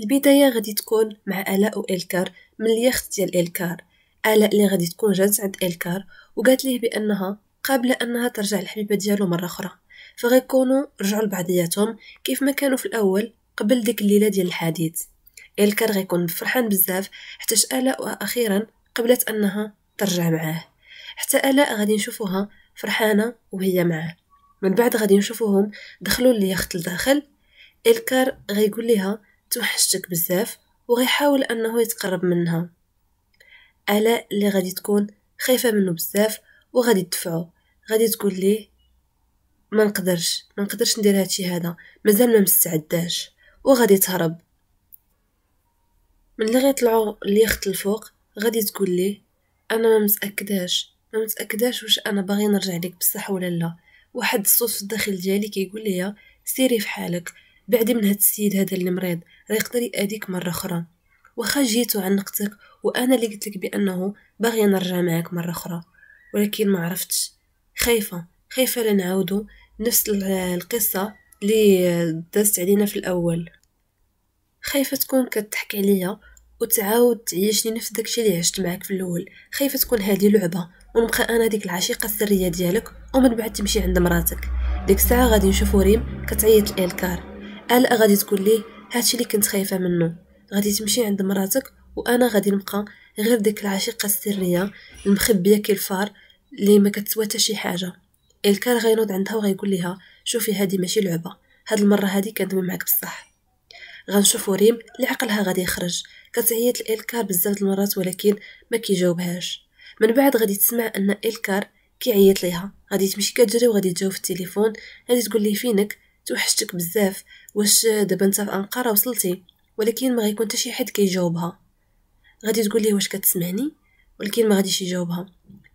البداية غادي تكون مع آلاء والكار من اليخت ديال إلكار. آلاء اللي غادي تكون جات عند إلكار وقالت ليه بأنها قابلة أنها ترجع الحبيبه ديالو مرة أخرى. فغيكونوا رجعوا لبعضياتهم كيف ما كانوا في الأول قبل ديك الليلة ديال الحديث. إلكار غيكون فرحان بزاف حتى الاء أخيرا قبلت أنها ترجع معاه. حتى آلاء غادي نشوفوها فرحانة وهي معاه. من بعد غادي نشوفوهم دخلوا اليخت لداخل. إلكار غيقول لها توحشتك بزاف وغيحاول أنه يتقرب منها. الاء اللي غادي تكون خايفة منه بزاف وغادي تدفعو غادي تقول ليه ما نقدرش ما نقدرش ندير هادشي هذا مازال ما مستعداش وغادي تهرب من اللي غيطلعوا اليخت الفوق غادي تقول ليه أنا ما متاكداش ما متاكداش واش أنا باغي نرجع لك بصح ولا لا واحد الصوت في الداخل ديالي كيقول لي سيري في حالك بعدي من هاد السيد هذا اللي مريض راه يقدر يأذيك مرة أخرى. واخا جيتو عنقتك وأنا اللي قلت لك بأنه باغي نرجع معاك مرة أخرى. ولكن ما عرفتش. خايفة خايفة لنعاودو نفس القصة اللي دازت علينا في الأول. خايفة تكون كتحكي عليا وتعاود تعيشني نفس داكشي اللي عشت معاك في الأول. خايفة تكون هذه لعبة ونبقى أنا ديك العشيقة السرية ديالك ومن بعد تمشي عند مراتك. ديك الساعة غادي نشوفو ريم كتعيط لالكار ألا غادي تقول ليه هادشي اللي كنت خايفة منه. غادي تمشي عند مراتك وأنا غادي نبقى غير ديك العشيقة السرية المخبية كالفار اللي ما كتسوى حتى شي حاجة. الكار غينوض عندها وغيقول لها شوفي هادي ماشي لعبة. هاد المرة هادي كندوي معاك بصح. غنشوفو ريم اللي عقلها غادي يخرج. كتعيط لإلكار بزاف المرات ولكن ما كيجاوبهاش. من بعد غادي تسمع أن إلكار كيعيط ليها. غادي تمشي كتجري وغادي تجاوب في التليفون غادي تقول ليه فينك؟ توحشتك بزاف. واش دابا انت في أنقرة وصلتي؟ ولكن ما غيكون حتى شي حد كيجاوبها. غادي تقول ليه واش كتسمعني ولكن ما غاديش يجاوبها.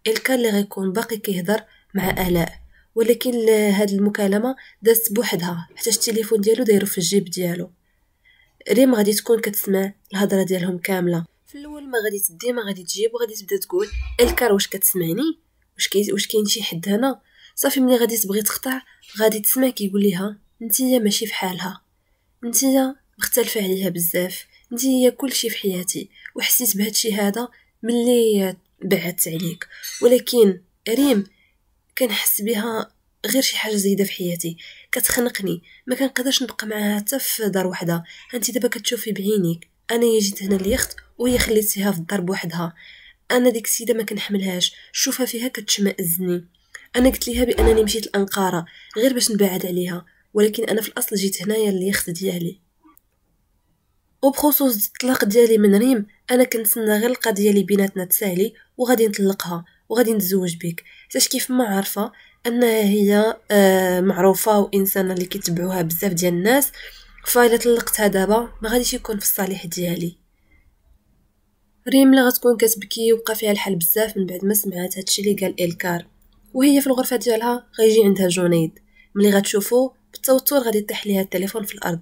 الكار اللي غيكون باقي كيهضر مع آلاء. ولكن هاد المكالمة دازت بوحدها. حتى التليفون ديالو دايرو في الجيب ديالو. ريم غادي تكون كتسمع الهضرة ديالهم كاملة. في الأول ما غادي تدي ما غادي تجيب وغادي تبدا تقول الكار واش كتسمعني؟ واش كاين شي حد هنا؟ صافي ملي غادي تبغي تقطع غادي تسمع كيقول ليها نتيا ماشي في حالها نتيا مختلفة عليها بزاف. نتيا كلشي في حياتي. وحسيت بهادشي هذا ملي بعدت عليك. ولكن ريم كنحس بها غير شي حاجة زايدة في حياتي. كتخنقني. ما كنقدرش نبقى معاها حتى في دار وحده انت دابا كتشوفي بعينيك. أنا جيت هنا اليخت وهي خليتيها في الدار بوحدها. أنا ديك السيدة ما كنحملهاش. شوفها فيها كتشمئزني. أنا قلت ليها بأنني مشيت لانقره غير باش نبعد عليها ولكن أنا في الأصل جيت هنايا اليخت ديالي. وبخصوص الطلاق ديالي من ريم أنا كنتسنى غير القضية اللي بيناتنا تسالي وغادي نطلقها وغادي نتزوج بك حتى كيف؟ ما عارفة. أنها هي آه معروفة وإنسانة اللي كيتبعوها بزاف ديال الناس. فإلا طلقتها دابا ما غاديش يكون في الصالح ديالي. ريم اللي غتكون كتبكي وبقى فيها الحال بزاف من بعد ما سمعت هادشي اللي قال إلكار. وهي في الغرفة ديالها غيجي عندها جونيد ملي غتشوفو بالتوتر غادي يطيح ليها التليفون في الأرض.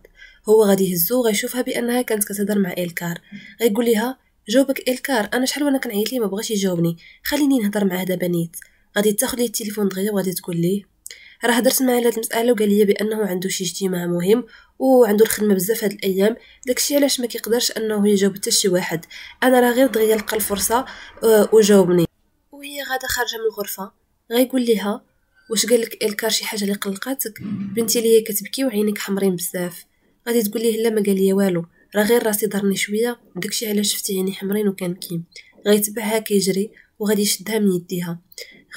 هو غادي يهزو غيشوفها بأنها كانت كتهضر مع إلكار. غيقول ليها جاوبك إلكار أنا شحال وأنا كنعيط ليه ما بغاش يجاوبني؟ خليني نهضر معاه دابا نيت. غادي تاخذ ليه التليفون دغيا وغادي تقول ليه راه هضرت معاه على هاد المسألة وقال لي بأنه عنده شي اجتماع مهم وعنده الخدمة بزاف هاد الأيام. داكشي علاش ما كيقدرش أنه يجاوب حتى شي واحد. أنا راه غير دغيا لقى الفرصة آه، وجاوبني. وهي غادا خارجة من الغرفة. غيقول ليها واش قال لك الكار شي حاجة اللي قلقاتك؟ بنتي ليا كتبكي وعينيك حمرين بزاف. غادي تقول ليه لا ما قال لي والو. راه غير راسي ضرني شوية داكشي علاش شفتي عيني حمرين وكنبكي غيتبعها كيجري وغادي يشدها من يديها.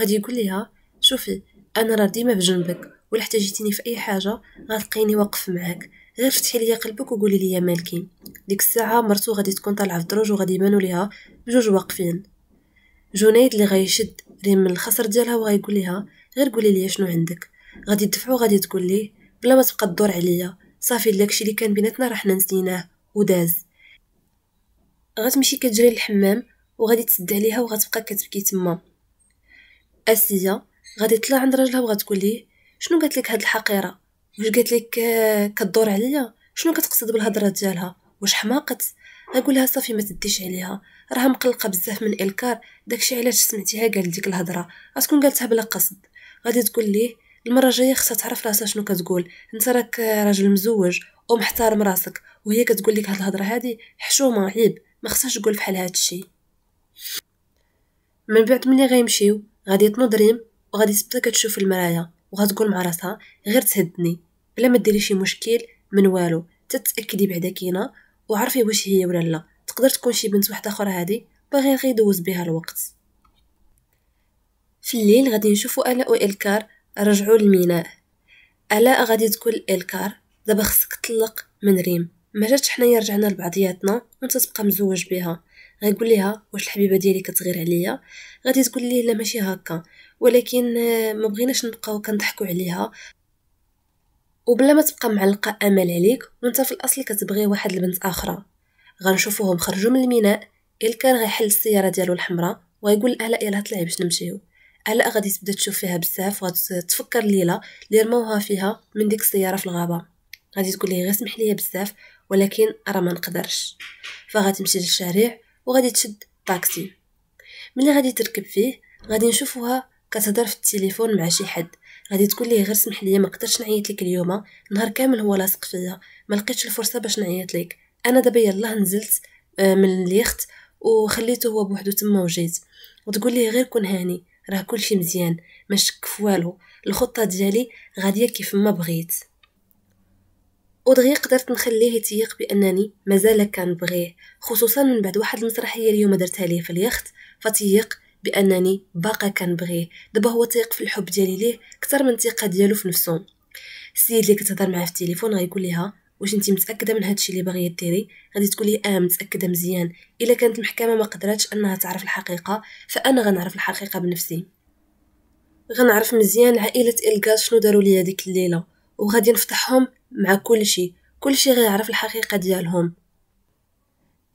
غادي يقول ليها شوفي أنا راه ديما بجنبك ولا احتاجيتيني في أي حاجة غتلقيني واقف معاك. غير فتحي ليا قلبك وقولي لي مالكي. ديك الساعة مرتو غادي تكون طالعة في الدروج وغادي يبانوا ليها بجوج واقفين. جنيد اللي غيشد ريم من الخصر ديالها وغيقول ليها غير قولي لي شنو عندك؟ غادي تدفعو غادي تقول ليه؟ بلا ما تبقى تدور عليا. صافي داكشي اللي كان بيناتنا راه حنا نسيناه وداز. غتمشي كتجري للحمام وغادي تسد عليها وغتبقى كتبكي تما. اسيا غادي تطلع عند راجلها وغتقول ليه شنو قالت لك هاد الحقيرة؟ واش قالت لك آه، كدور عليا؟ شنو كتقصد بالهضرة ديالها؟ واش حماقت؟ غيقول لها صافي ما تديش عليها. راها مقلقة بزاف من إلكار. داكشي علاش سمعتيها؟ قال ديك الهضرة. غتكون قالتها بلا قصد. غادي تقول ليه المرة الجاية خصها تعرف راسها شنو كتقول. أنت راك راجل مزوج ومحترم راسك وهي كتقول لك هاد الهضرة هادي حشومة عيب. ما خصهاش تقول بحال هاد الشيء من بعد ملي غيمشيو غادي تنوض ريم وغادي تبدا كتشوف في المرايه وغتقول مع راسها غير تهدني. بلا ما ديري شي مشكل من والو تتأكدي بعدا كاينة وعرفي واش هي ولا لا. تقدر تكون شي بنت واحدة أخرى هادي؟ باغي غير يدوز بها الوقت. في الليل غادي نشوفوا الاء والكار رجعوا للميناء الاء غادي تقول الكار دابا خصك تطلق من ريم. ما جاتش حنايا رجعنا لبعضياتنا وانت تبقى مزوج بها. غيقول ليها واش الحبيبة ديالي كتغير عليا. غادي تقول ليه لا ماشي هكا. ولكن آه، ما بغيناش نبقاو كنضحكوا عليها. وبلا ما تبقى معلقة امل عليك وانت في الأصل كتبغي واحد البنت أخرى غنشوفوهم خرجوا من الميناء كان غيحل السيارة ديالو الحمراء ويقول الاء يلا طلعي باش نمشيو. الاء غادي تبدأ تشوف فيها بزاف وغادي تفكر ليلى اللي رموها فيها من ديك السيارة في الغابة. غادي تقول ليه غير سمح ليا بزاف ولكن راه ما نقدرش. فغادي تمشي للشارع وغادي تشد طاكسي ملي غادي تركب فيه غادي نشوفوها كتهضر في التليفون مع شي حد. غادي تقول ليه غير سمح ليا ما قدرتش نعيط لك اليوم نهار كامل هو لاصق فيا ما لقيتش الفرصة باش نعيط لك أنا دابا يلاه نزلت آه، من اليخت وخليته هو بوحدو تما وجيت. وتقول ليه غير كون هاني راه كلشي مزيان ما شك في والو. الخطة ديالي غادية كيف ما بغيت. ودغيا قدرت نخليه يتيق بأنني مازال كنبغيه خصوصا من بعد واحد المسرحية اليوم درتها ليه في اليخت. فتيق بأنني باقا كنبغيه دابا هو تيق في الحب ديالي ليه أكثر من الثقه ديالو في نفسه السيد اللي كتهضر معاه في التليفون غيقول لها واش انت متأكدة من هادشي اللي باغية ديري؟ غادي تقولي آه متأكدة مزيان. إلا كانت المحكمة ما قدرتش أنها تعرف الحقيقة فأنا غنعرف الحقيقة بنفسي. غنعرف مزيان عائلة الغاز شنو داروا ليا ديك الليلة. وغادي نفضحهم مع كل شيء كل شيء غيعرف الحقيقة ديالهم.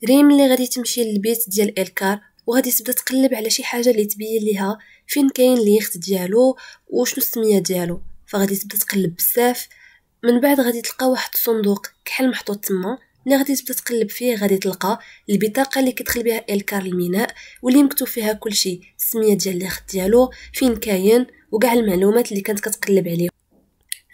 ريم اللي غادي تمشي للبيت ديال إلكار وغادي تبدا تقلب على شي حاجة اللي تبين ليها فين كاين اليخت ديالو وشنو السمية ديالو. فغادي تبدا تقلب بزاف. من بعد غادي تلقى واحد الصندوق كحل محطوط تما. اللي غادي تبدا تقلب فيه غادي تلقى البطاقة اللي كتدخل بها الكار الميناء واللي مكتوب فيها كل شيء السمية ديال اليخت ديالو فين كاين وكاع المعلومات اللي كانت كتقلب عليه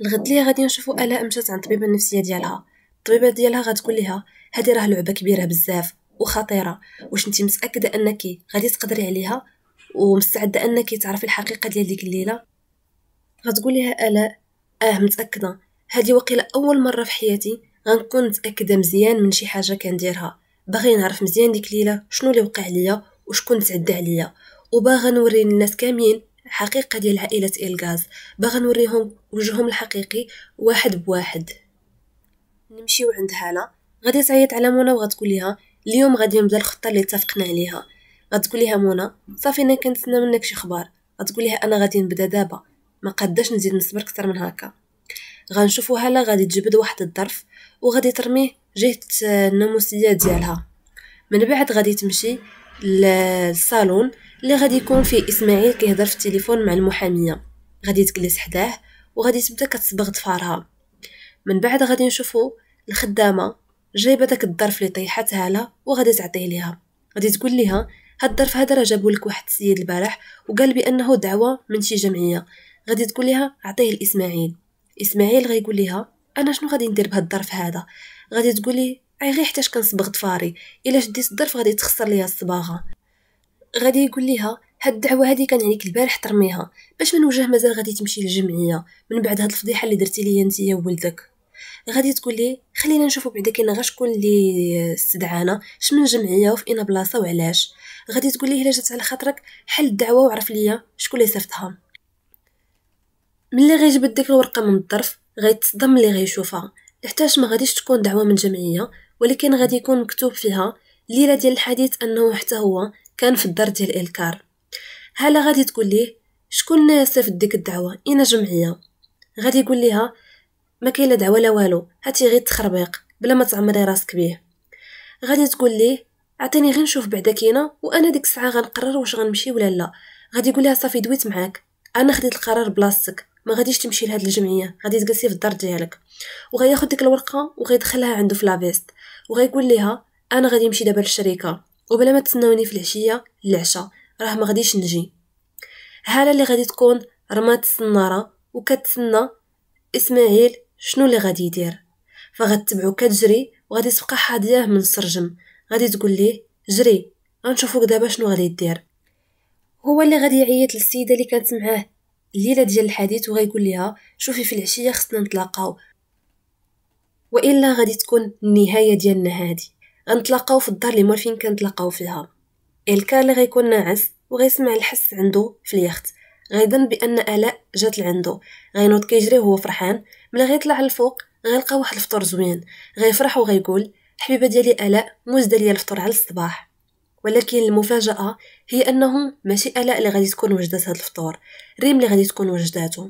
الغد ليا غادي نشوفوا الاء مشات عند الطبيبة النفسية ديالها. الطبيبة ديالها غتقول لها هذه راه لعبة كبيرة بزاف. وخطيرة. واش انت متاكده أنك غادي تقدري عليها؟ ومستعدة أنك تعرفي الحقيقة ديال ديك الليلة؟ غتقول لها الاء آه متأكدة. هذه وقيله أول مرة في حياتي غنكون متأكدة مزيان من شي حاجة كنديرها. باغي نعرف مزيان ديك الليلة شنو اللي وقع ليا وشكون تعدى عليا. وباغا نوري للناس كاملين حقيقة ديال عائلة إلغاز. باغا نوريهم وجههم الحقيقي واحد بواحد. نمشيو عند هالة. غادي تعيط على منى وغتقول ليها اليوم غادي نبدا الخطة اللي اتفقنا عليها. غتقول ليها منى صافي أنا كنتسنى منك شي خبر غتقول ليها أنا غادي نبدا دابا ما قداش نزيد نصبر أكثر من هكا. غنشوفوا هالة غادي تجبد واحد الظرف وغادي ترميه جهة الناموسية ديالها. من بعد غادي تمشي للصالون اللي غادي يكون فيه إسماعيل كيهضر في التليفون مع المحامية. غادي تجلس حداه وغادي تبدا كتصبغ ضفارها من بعد غادي نشوفو الخدامة جايبة داك الظرف اللي طيحت هاله وغادي تعطيه ليها. غادي تقول ليها هاد الظرف هذا راه جابو لك واحد السيد البارح وقال بأنه دعوة من شي جمعية. غادي تقول ليها عطيه لإسماعيل. إسماعيل غيقول ليها أنا شنو غادي ندير بهاد الظرف هذا؟ غادي تقولي أي غير حتاش كنصبغ ضفاري إلا شديت الظرف غادي تخسر ليا الصباغة. غادي يقول ليها هاد الدعوة هادي كان عليك البارح ترميها باش من وجه مازال غادي تمشي للجمعية؟ من بعد هاد الفضيحة اللي درتي ليا نتيا وولدك. غادي تقول لي خلينا نشوفوا بعدا كاين غير شكون اللي استدعانا شمن جمعيه وفي اين بلاصة وعلاش؟ غادي تقول لي إلا جات على خاطرك حل الدعوة وعرف ليا شكون اللي صيفطها. ملي غيجبد ديك الورقة من الظرف غيتصدم اللي غيشوفها. لحتاش ما غاديش تكون دعوة من جمعيه ولكن غادي يكون مكتوب فيها ليلة ديال الحديث أنه حتى هو كان في الدار ديال إلكار. هلا غادي تقول ليه شكون صيفط ديك الدعوة؟ اين جمعية. غادي يقول ليها ما كاين لا دعوة لا والو هاتي غير تخربيق بلا ما تعمري راسك بيه. غادي تقول ليه عطيني غير نشوف بعدا كاينة وأنا ديك الساعة غنقرر واش غنمشي ولا لا. غادي يقول لها صافي دويت معاك. أنا خديت القرار بلاصتك ما غاديش تمشي لهاد الجمعية. غادي تجلسي في الدار ديالك. وغياخد ديك الورقة وغيدخلها عنده في la veste. وغيقول ليها أنا غادي نمشي دابا للشركة وبلا ما تسناوني في العشية العشاء راه ما غاديش نجي. هاله اللي غادي تكون رمات السنارة وكتسنى إسماعيل شنو اللي غادي يدير؟ فغتبعو كتجري وغادي تبقى حاضيه من السرجم. غادي تقول ليه جري غنشوفوك دابا شنو غادي دير هو اللي غادي يعيط للسيدة اللي كانت معاه. الليلة ديال الحديث وغيقول لها شوفي في العشية خصنا نتلاقاو. وإلا غادي تكون النهاية ديالنا هادي. غنتلاقاو في الدار اللي موالفين كنتلاقاو فيها. الكار اللي غيكون ناعس وغيسمع الحس عنده في اليخت. غيظن بأن آلاء جات لعندو غينوض كيجري وهو فرحان. ملي غيطلع الفوق غيلقى واحد الفطور زوين. غيفرح وغيقول حبيبه ديالي آلاء موجده ليا الفطور على الصباح. ولكن المفاجأة هي أنه ماشي آلاء اللي غادي تكون وجدات هاد الفطور. ريم اللي غادي تكون وجداتو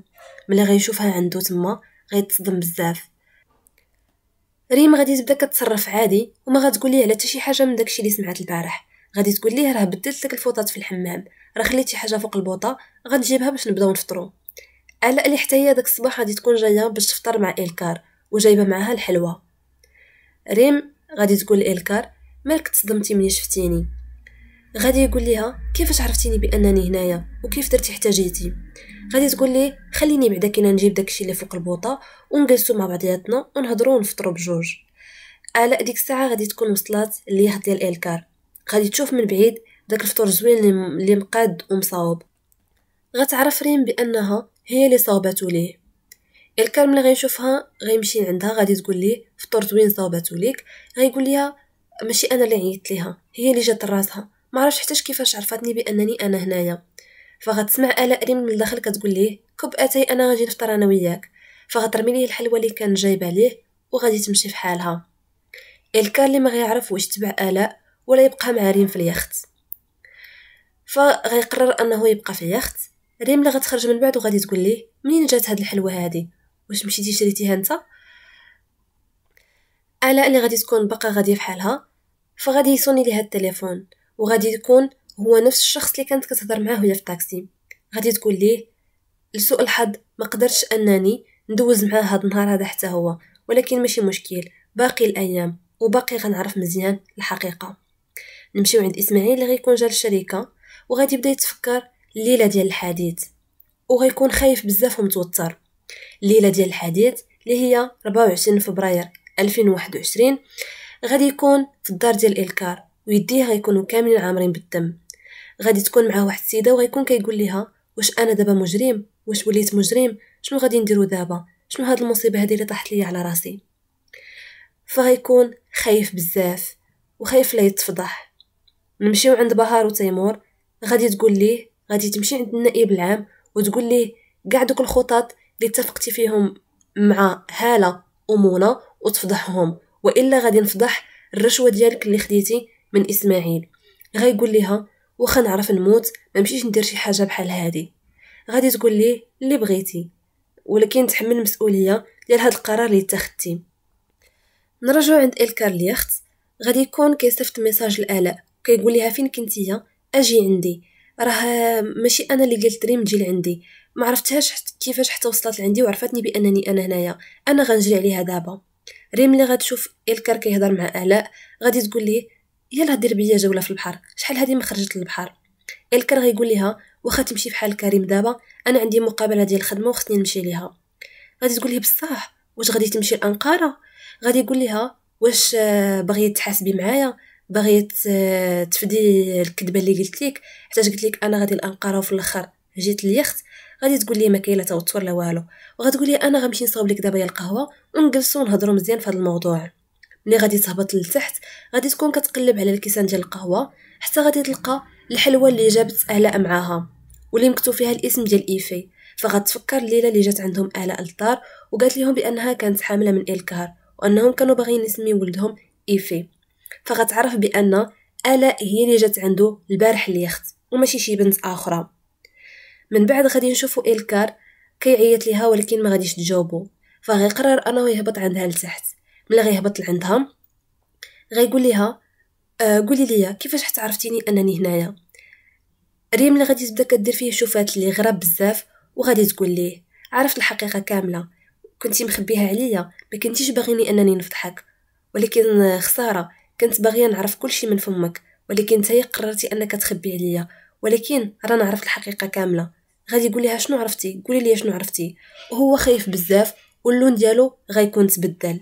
ملي غيشوفها عنده تما غيتصدم بزاف. ريم غادي تبدا كتصرف عادي وما غتقول ليه على حتى شي حاجة من داكشي اللي سمعت البارح. غادي تقول ليه راه بدلت لك الفوطات في الحمام؟ راه خليتي حاجة فوق البوطة غنجيبها باش نبداو نفطرو. ألا اللي حتى هي داك الصباح غادي تكون جاية باش تفطر مع إلكار وجايبة معاها الحلوى. ريم غادي تقول إلكار مالك تصدمتي ملي شفتيني؟ غادي يقول ليها كيفاش عرفتيني بأنني هنايا؟ وكيف درتي حتى جيتي؟ غادي تقول ليه خليني بعدا كي نجيب داكشي اللي فوق البوطة ونجلسوا مع بعضياتنا ونهضروا ونفطروا بجوج. ألا ديك الساعة غادي تكون وصلات ليها ديال إلكار. غادي تشوف من بعيد داك الفطور زوين اللي مقاد ومصاوب. غتعرف ريم بأنها هي اللي صاوباتو ليه. الكار ملي غيشوفها غيمشي عندها غادي تقول ليه فطور زوين صاوباتو ليك. غيقول ليها ماشي أنا اللي عيطت ليها هي اللي جات راسها ما عرفتش حتى كيفاش عرفتني بأنني أنا هنايا. فغتسمع آلاء ريم من الداخل كتقول ليه كب أتاي أنا غادي نفطر أنا وياك. فغترمي ليه الحلوى اللي كان جايبه ليه وغادي تمشي في حالها. الكار اللي ما غيعرف واش تبع آلاء ولا يبقى مع ريم في اليخت. فغيقرر أنه يبقى في اليخت ريم اللي غتخرج من بعد وغادي تقول ليه منين جات هاد الحلوى هادي؟ واش مشيتي شريتيها أنت؟ الاء اللي غادي تكون باقا غادية في حالها فغادي يصوني ليها التليفون. وغادي يكون هو نفس الشخص اللي كانت كتهضر معاه وهي في الطاكسي غادي تقول ليه لسوء الحظ ما قدرتش أنني ندوز معاه هاد النهار هذا حتى هو. ولكن ماشي مشكل. باقي الأيام. وباقي غنعرف مزيان الحقيقة. نمشيو عند إسماعيل اللي غيكون جا للشركة وغادي يبدا يتفكر الليلة ديال الحديث. وغيكون خايف بزاف ومتوتر. الليلة ديال الحديث اللي هي 24 فبراير 2021 غادي يكون في الدار ديال إلكار. ويديه غيكونوا كاملين عامرين بالدم. غادي تكون معاه واحد السيدة وغيكون كيقول ليها واش أنا دابا مجرم؟ واش وليت مجرم؟ شنو غادي نديرو دابا؟ شنو هاد المصيبة هادي اللي طاحت ليا على راسي؟ فغيكون خايف بزاف وخايف لا يتفضح. نمشيو عند بهار وتيمور غادي تقول ليه غادي تمشي عند النائب العام وتقول ليه كاع دوك الخطط اللي اتفقتي فيهم مع هالة ومنى وتفضحهم وإلا غادي نفضح الرشوة ديالك اللي خديتي من إسماعيل. غايقول ليها واخا نعرف نموت ما نمشيش ندير شي حاجة بحال هادي. غادي تقول ليه اللي بغيتي. ولكن تحمل المسؤوليه ديال هاد القرار اللي اتخذتي. نرجعو عند إلكار ليخت. غادي يكون كيصيفط message لالاء كيقول ليها فين كنتيا أجي عندي. راه ماشي أنا اللي قلت ريم تجي لعندي. ما عرفتهاش حت كيفاش حتى وصلت لعندي وعرفتني بأنني أنا هنايا. أنا غنجري عليها دابا. ريم اللي غتشوف الكار كيهضر مع آلاء غادي تقول ليه يلا دير بيا جولة في البحر. شحال هادي ما خرجت للبحر؟ الكر غيقول ليها واخا تمشي بحال كريم دابا أنا عندي مقابلة ديال الخدمة وخصني نمشي ليها. غادي تقول ليه بصح واش غادي تمشي لأنقرة؟ غادي يقول ليها واش آه، بغيت تحاسبي معايا؟ بغيت آه، تفدي الكذبة اللي قلت لك. حتى قلت لك أنا غادي لانقره وفي الأخر. جيت اليخت غادي تقول لي ما كاين لا توتر لا والو. وغتقول لي أنا غنمشي نصاوب لك دابا القهوة ونجلسوا ونهضروا مزيان في هذا الموضوع. ملي غادي تهبط لتحت غادي تكون كتقلب على الكيسان ديال القهوة حتى غادي تلقى الحلوى اللي جابت آلاء معاها واللي مكتوب فيها الاسم ديال إيفي. فغتفكر الليلة اللي جات عندهم آلاء للدار وقالت لهم بأنها كانت حاملة من الكار وأنهم كانوا باغيين يسميو ولدهم إيفي. فغتعرف بأن الاء هي اللي جات عنده البارح اليخت وماشي شي بنت آخرى. من بعد غادي نشوفو الكار كيعيط ليها ولكن ما غاديش تجاوبو. فغيقرر أنه يهبط عندها لتحت. ملي غيهبط لعندها غيقول ليها آه قولي لي كيفاش حتى عرفتيني أنني هنايا؟ ريم اللي غادي تبدا كدير فيه شوفات اللي غراب بزاف وغادي تقول ليه عرفت الحقيقة كاملة. كنتي مخبيها عليا ما كنتيش باغيني أنني نفضحك. ولكن خسارة. كنت باغية نعرف كل شيء من فمك ولكن نتايا قررتي أنك تخبي عليا ولكن رانا عرفت الحقيقة كاملة. غادي يقول لها شنو عرفتي؟ قولي لي شنو عرفتي. وهو خايف بزاف واللون ديالو غيكون تبدل.